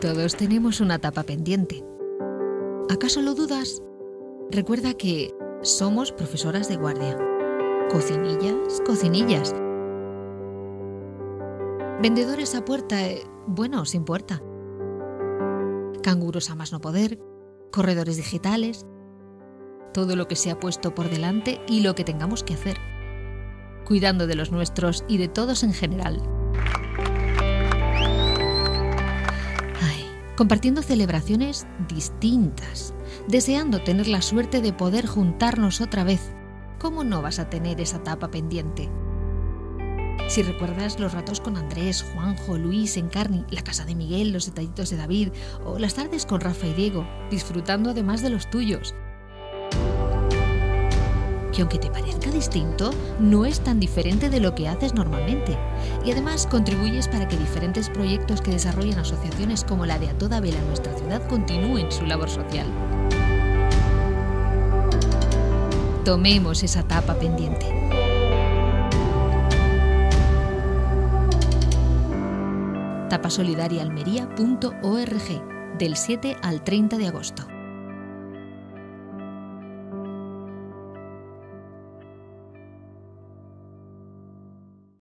Todos tenemos una etapa pendiente. ¿Acaso lo dudas? Recuerda que somos profesoras de guardia. Cocinillas, cocinillas. Vendedores a puerta, eh, bueno, sin puerta. Canguros a más no poder, corredores digitales, todo lo que se ha puesto por delante y lo que tengamos que hacer, cuidando de los nuestros y de todos en general. Compartiendo celebraciones distintas, deseando tener la suerte de poder juntarnos otra vez. ¿Cómo no vas a tener esa etapa pendiente? Si recuerdas los ratos con Andrés, Juanjo, Luis, Encarni, la casa de Miguel, los detallitos de David o las tardes con Rafa y Diego, disfrutando además de los tuyos. Que aunque te parezca distinto, no es tan diferente de lo que haces normalmente. Y además contribuyes para que diferentes proyectos que desarrollan asociaciones como la de A Toda Vela en nuestra ciudad continúen su labor social. Tomemos esa etapa pendiente. tapasolidariaalmería.org del 7 al 30 de agosto.